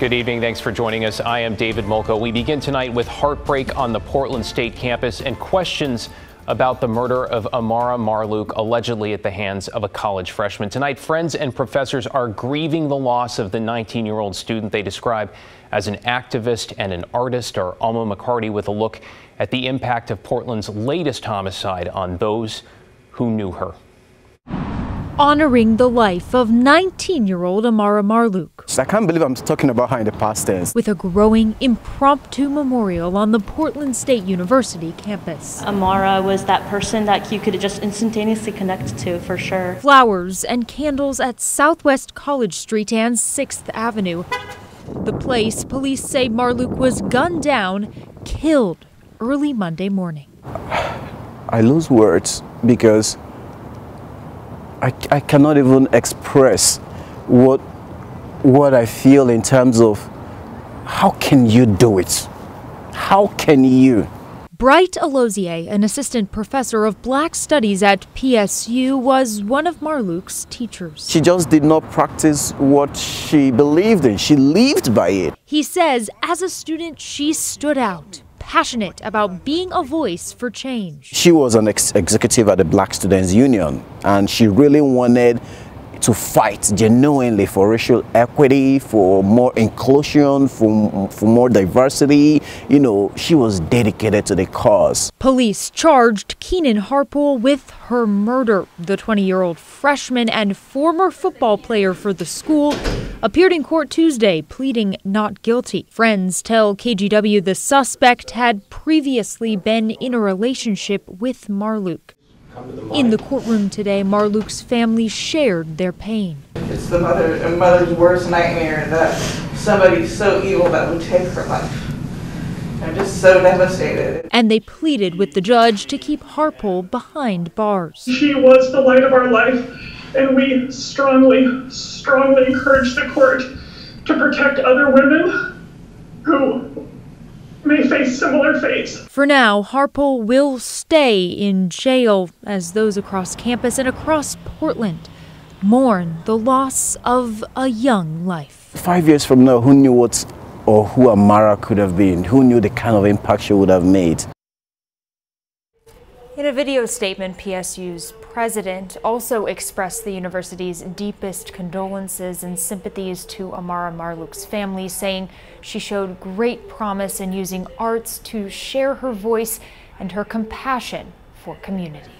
Good evening. Thanks for joining us. I am David Molko. We begin tonight with heartbreak on the Portland State campus and questions about the murder of Amara Marluke, allegedly at the hands of a college freshman. Tonight, friends and professors are grieving the loss of the 19 year old student they describe as an activist and an artist. Our Alma McCarty with a look at the impact of Portland's latest homicide on those who knew her honoring the life of 19 year old Amara Marluke. I can't believe I'm talking about her in the past tense. With a growing impromptu memorial on the Portland State University campus. Amara was that person that you could just instantaneously connect to for sure. Flowers and candles at Southwest College Street and 6th Avenue. The place police say Marluke was gunned down, killed early Monday morning. I lose words because I, I cannot even express what what I feel in terms of how can you do it? How can you? Bright Alozie, an assistant professor of black studies at PSU, was one of Marluke's teachers. She just did not practice what she believed in. She lived by it. He says as a student, she stood out passionate about being a voice for change. She was an ex executive at the Black Students Union and she really wanted to fight genuinely for racial equity, for more inclusion, for, for more diversity. You know, she was dedicated to the cause. Police charged Keenan Harpole with her murder. The 20 year old freshman and former football player for the school appeared in court Tuesday, pleading not guilty. Friends tell KGW the suspect had previously been in a relationship with Marluke. In the courtroom today, Marluke's family shared their pain. It's the mother, a mother's worst nightmare that somebody so evil that would take her life. I'm just so devastated. And they pleaded with the judge to keep Harpole behind bars. She was the light of our life, and we strongly, strongly encourage the court to protect other women who may face similar fates. For now, Harpole will stay in jail as those across campus and across Portland mourn the loss of a young life. Five years from now, who knew what or who Amara could have been? Who knew the kind of impact she would have made? In a video statement, PSU's president also expressed the university's deepest condolences and sympathies to Amara Marluke's family, saying she showed great promise in using arts to share her voice and her compassion for community.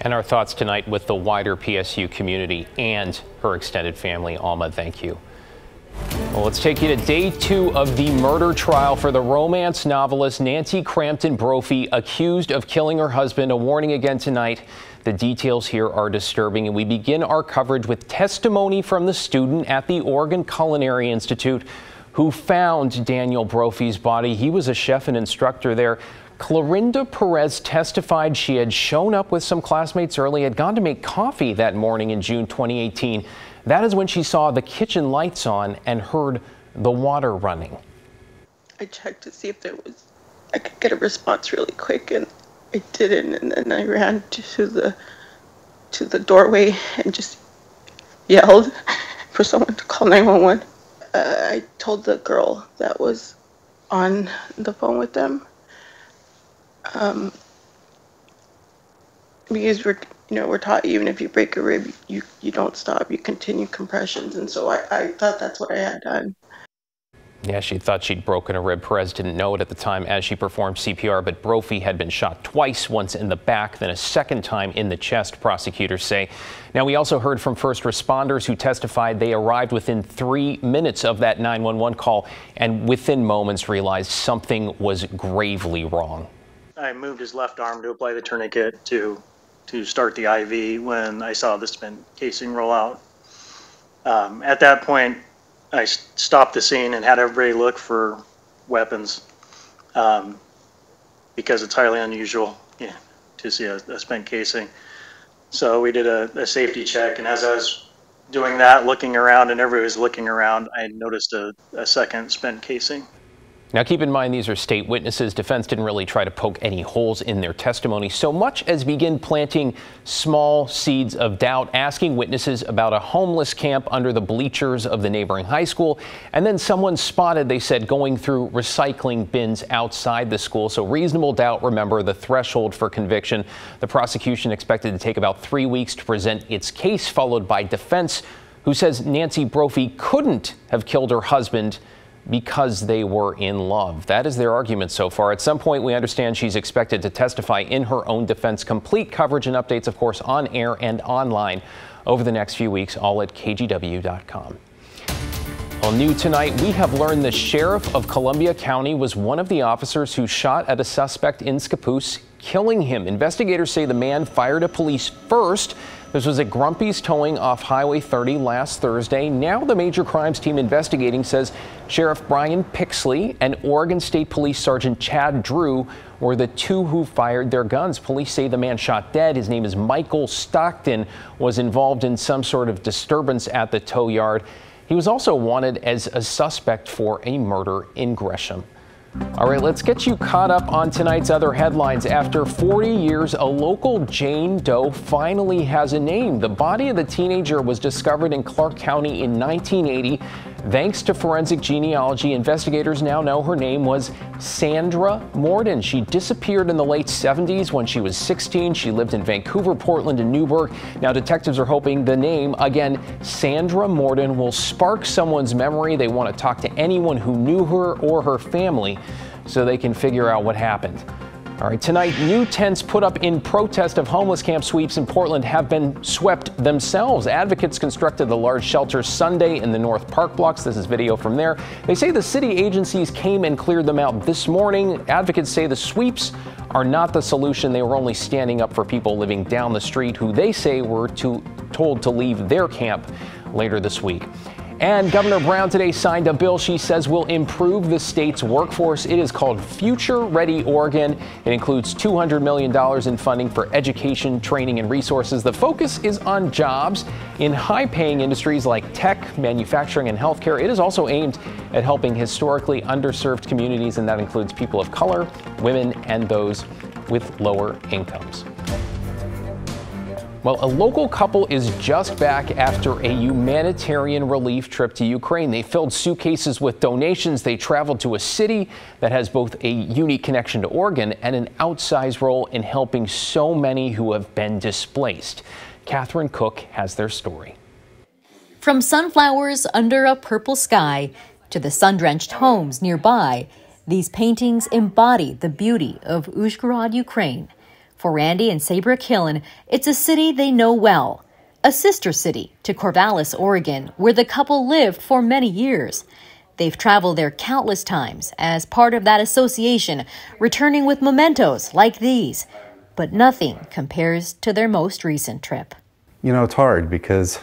And our thoughts tonight with the wider PSU community and her extended family. Alma, thank you. Well, let's take you to day two of the murder trial for the romance novelist Nancy Crampton Brophy, accused of killing her husband. A warning again tonight. The details here are disturbing, and we begin our coverage with testimony from the student at the Oregon Culinary Institute who found Daniel Brophy's body. He was a chef and instructor there. Clorinda Perez testified she had shown up with some classmates early, had gone to make coffee that morning in June 2018. That is when she saw the kitchen lights on and heard the water running. I checked to see if there was, I could get a response really quick, and I didn't. And then I ran to the to the doorway and just yelled for someone to call 911. Uh, I told the girl that was on the phone with them um, because we're you know, we're taught even if you break a rib, you, you don't stop, you continue compressions. And so I, I thought that's what I had done. Yeah, she thought she'd broken a rib. Perez didn't know it at the time as she performed CPR, but Brophy had been shot twice, once in the back, then a second time in the chest, prosecutors say. Now, we also heard from first responders who testified they arrived within three minutes of that 911 call and within moments realized something was gravely wrong. I moved his left arm to apply the tourniquet to to start the IV when I saw the spent casing roll out. Um, at that point, I stopped the scene and had everybody look for weapons um, because it's highly unusual yeah, to see a, a, spent casing. So we did a, a, safety check, and as I was doing that, looking around, and everybody was looking around, I noticed a, a second spent casing. Now, keep in mind, these are state witnesses. Defense didn't really try to poke any holes in their testimony so much as begin planting small seeds of doubt, asking witnesses about a homeless camp under the bleachers of the neighboring high school. And then someone spotted, they said, going through recycling bins outside the school. So, reasonable doubt, remember, the threshold for conviction. The prosecution expected to take about three weeks to present its case, followed by defense, who says Nancy Brophy couldn't have killed her husband because they were in love. That is their argument so far. At some point, we understand she's expected to testify in her own defense. Complete coverage and updates, of course, on air and online over the next few weeks, all at kgw.com. Well, new tonight, we have learned the sheriff of Columbia County was one of the officers who shot at a suspect in Scappoose, killing him. Investigators say the man fired at police first this was at Grumpy's Towing off Highway 30 last Thursday. Now the major crimes team investigating says Sheriff Brian Pixley and Oregon State Police Sergeant Chad Drew were the two who fired their guns. Police say the man shot dead. His name is Michael Stockton, was involved in some sort of disturbance at the tow yard. He was also wanted as a suspect for a murder in Gresham. All right, let's get you caught up on tonight's other headlines. After 40 years, a local Jane Doe finally has a name. The body of the teenager was discovered in Clark County in 1980. Thanks to forensic genealogy, investigators now know her name was Sandra Morden. She disappeared in the late 70s when she was 16. She lived in Vancouver, Portland, and Newberg. Now, detectives are hoping the name, again, Sandra Morden, will spark someone's memory. They want to talk to anyone who knew her or her family so they can figure out what happened. All right, tonight, new tents put up in protest of homeless camp sweeps in Portland have been swept themselves. Advocates constructed the large shelter Sunday in the North Park blocks. This is video from there. They say the city agencies came and cleared them out this morning. Advocates say the sweeps are not the solution. They were only standing up for people living down the street who they say were to, told to leave their camp later this week. And Governor Brown today signed a bill she says will improve the state's workforce. It is called Future Ready Oregon. It includes $200 million in funding for education, training, and resources. The focus is on jobs in high paying industries like tech, manufacturing, and healthcare. It is also aimed at helping historically underserved communities, and that includes people of color, women, and those with lower incomes. Well, a local couple is just back after a humanitarian relief trip to Ukraine. They filled suitcases with donations. They traveled to a city that has both a unique connection to Oregon and an outsized role in helping so many who have been displaced. Catherine Cook has their story. From sunflowers under a purple sky to the sun drenched homes nearby, these paintings embody the beauty of Uzhhorod, Ukraine. For Randy and Sabra Killen, it's a city they know well, a sister city to Corvallis, Oregon, where the couple lived for many years. They've traveled there countless times as part of that association, returning with mementos like these. But nothing compares to their most recent trip. You know, it's hard because,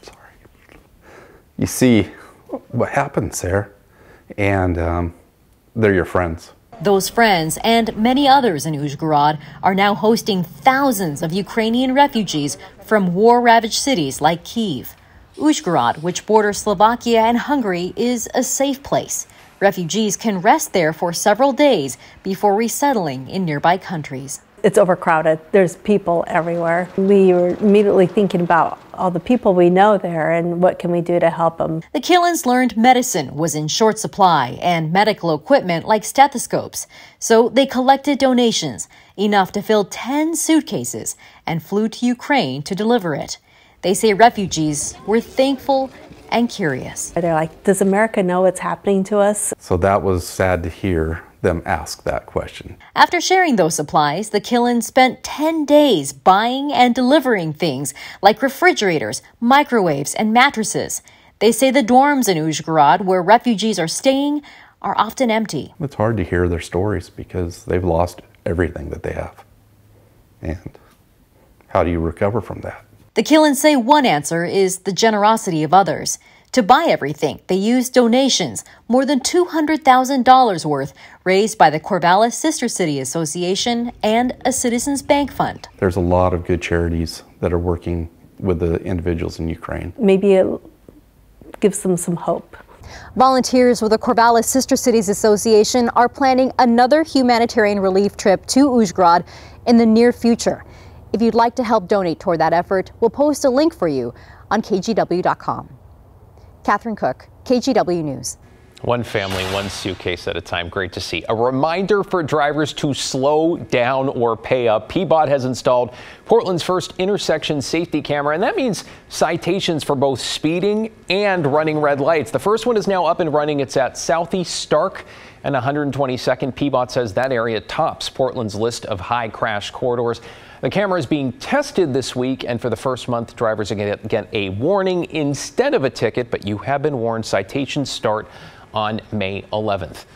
sorry, you see what happens there, and um, they're your friends. Those friends and many others in Uzhhorod are now hosting thousands of Ukrainian refugees from war ravaged cities like Kiev. Uzhhorod, which borders Slovakia and Hungary, is a safe place. Refugees can rest there for several days before resettling in nearby countries it's overcrowded. There's people everywhere. We were immediately thinking about all the people we know there and what can we do to help them. The Killens learned medicine was in short supply and medical equipment like stethoscopes. So they collected donations, enough to fill 10 suitcases, and flew to Ukraine to deliver it. They say refugees were thankful and curious. They're like, does America know what's happening to us? So that was sad to hear them ask that question. After sharing those supplies, the Killens spent 10 days buying and delivering things like refrigerators, microwaves, and mattresses. They say the dorms in Uzhhorod, where refugees are staying, are often empty. It's hard to hear their stories because they've lost everything that they have. And how do you recover from that? The Killens say one answer is the generosity of others. To buy everything, they used donations, more than $200,000 worth, raised by the Corvallis Sister City Association and a Citizens Bank Fund. There's a lot of good charities that are working with the individuals in Ukraine. Maybe it gives them some hope. Volunteers with the Corvallis Sister Cities Association are planning another humanitarian relief trip to Uzhhorod in the near future. If you'd like to help donate toward that effort, we'll post a link for you on KGW.com. Catherine Cook, KGW News. One family, one suitcase at a time. Great to see. A reminder for drivers to slow down or pay up. PBOT has installed Portland's first intersection safety camera, and that means citations for both speeding and running red lights. The first one is now up and running. It's at Southeast Stark and 122nd. PBOT says that area tops Portland's list of high crash corridors. The camera is being tested this week, and for the first month, drivers are going to get a warning instead of a ticket, but you have been warned. Citations start on May 11th.